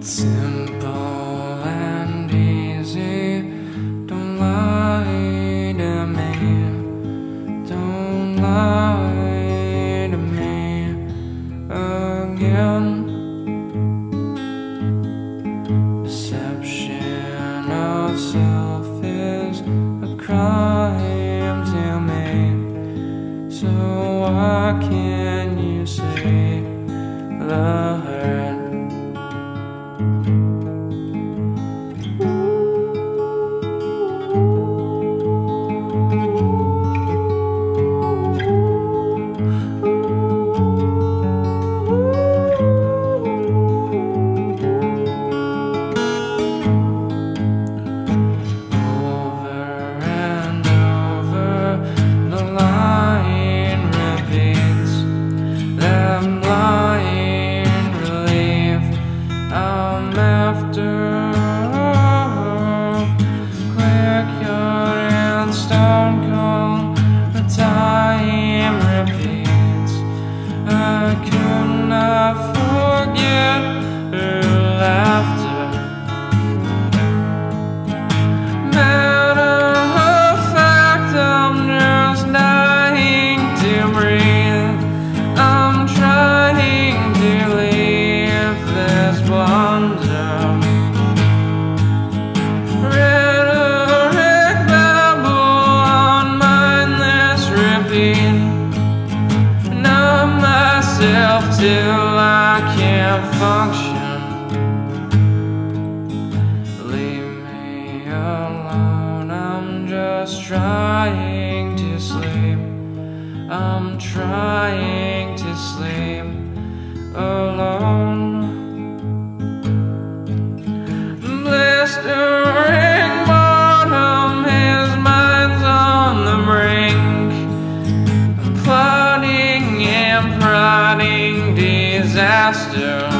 Simple and easy, don't lie to me, don't lie to me again. Deception of self is a crime to me, so why can't you? See the hurt? I myself till I can't function. Leave me alone. I'm just trying to sleep. I'm trying to sleep alone. Blistering bottom, um, his mind's on the brink. Plotting and prodding disaster.